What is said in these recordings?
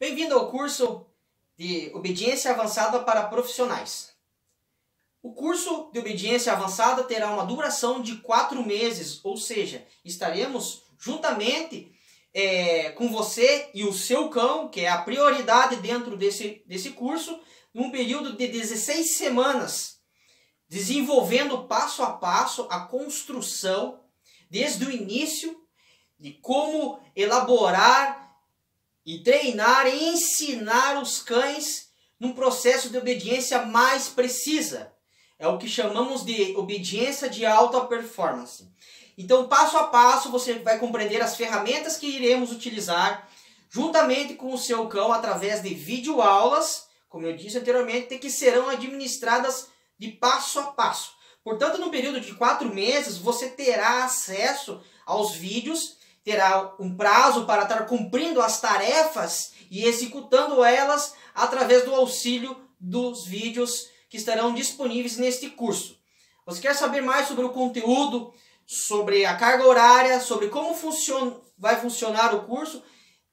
Bem-vindo ao curso de Obediência Avançada para Profissionais. O curso de Obediência Avançada terá uma duração de quatro meses, ou seja, estaremos juntamente é, com você e o seu cão, que é a prioridade dentro desse, desse curso, num período de 16 semanas, desenvolvendo passo a passo a construção, desde o início, de como elaborar e treinar e ensinar os cães num processo de obediência mais precisa. É o que chamamos de obediência de alta performance. Então, passo a passo, você vai compreender as ferramentas que iremos utilizar juntamente com o seu cão através de videoaulas, como eu disse anteriormente, que serão administradas de passo a passo. Portanto, no período de quatro meses, você terá acesso aos vídeos terá um prazo para estar cumprindo as tarefas e executando elas através do auxílio dos vídeos que estarão disponíveis neste curso. Você quer saber mais sobre o conteúdo, sobre a carga horária, sobre como funciona, vai funcionar o curso?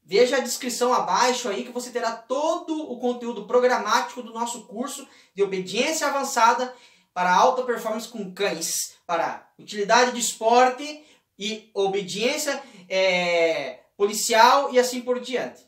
Veja a descrição abaixo aí que você terá todo o conteúdo programático do nosso curso de obediência avançada para alta performance com cães, para utilidade de esporte e obediência é, policial e assim por diante.